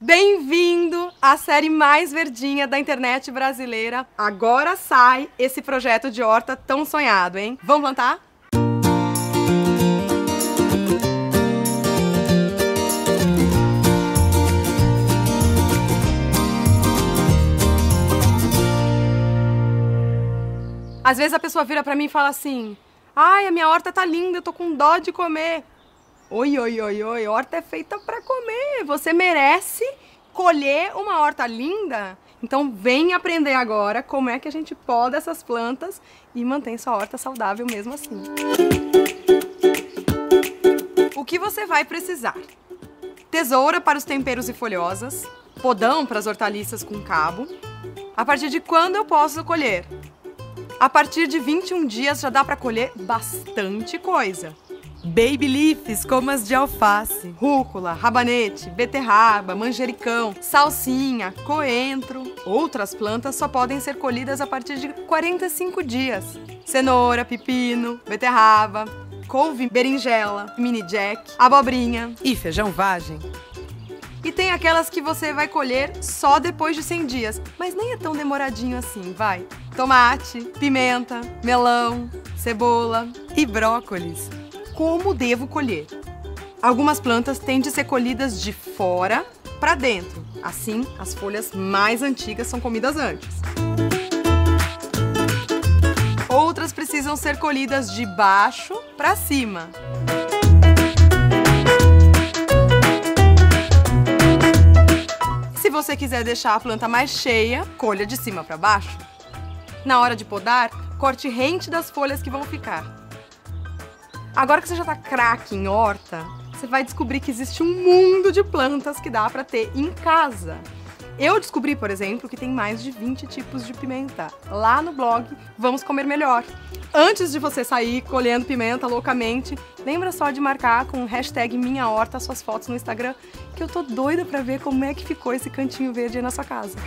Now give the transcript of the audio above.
Bem-vindo à série mais verdinha da internet brasileira. Agora sai esse projeto de horta tão sonhado, hein? Vamos plantar? Às vezes a pessoa vira pra mim e fala assim: Ai, a minha horta tá linda, eu tô com dó de comer. Oi, oi, oi, oi, horta é feita para comer. Você merece colher uma horta linda. Então vem aprender agora como é que a gente poda essas plantas e mantém sua horta saudável mesmo assim. O que você vai precisar? Tesoura para os temperos e folhosas, podão para as hortaliças com cabo. A partir de quando eu posso colher? A partir de 21 dias já dá para colher bastante coisa. Baby leaves como as de alface, rúcula, rabanete, beterraba, manjericão, salsinha, coentro. Outras plantas só podem ser colhidas a partir de 45 dias. Cenoura, pepino, beterraba, couve, berinjela, mini jack, abobrinha e feijão vagem. E tem aquelas que você vai colher só depois de 100 dias, mas nem é tão demoradinho assim, vai. Tomate, pimenta, melão, cebola e brócolis. Como devo colher? Algumas plantas têm de ser colhidas de fora para dentro. Assim, as folhas mais antigas são comidas antes. Outras precisam ser colhidas de baixo para cima. Se você quiser deixar a planta mais cheia, colha de cima para baixo. Na hora de podar, corte rente das folhas que vão ficar. Agora que você já tá craque em horta, você vai descobrir que existe um mundo de plantas que dá para ter em casa. Eu descobri, por exemplo, que tem mais de 20 tipos de pimenta. Lá no blog Vamos Comer Melhor. Antes de você sair colhendo pimenta loucamente, lembra só de marcar com o hashtag Minha Horta suas fotos no Instagram, que eu tô doida pra ver como é que ficou esse cantinho verde aí na sua casa.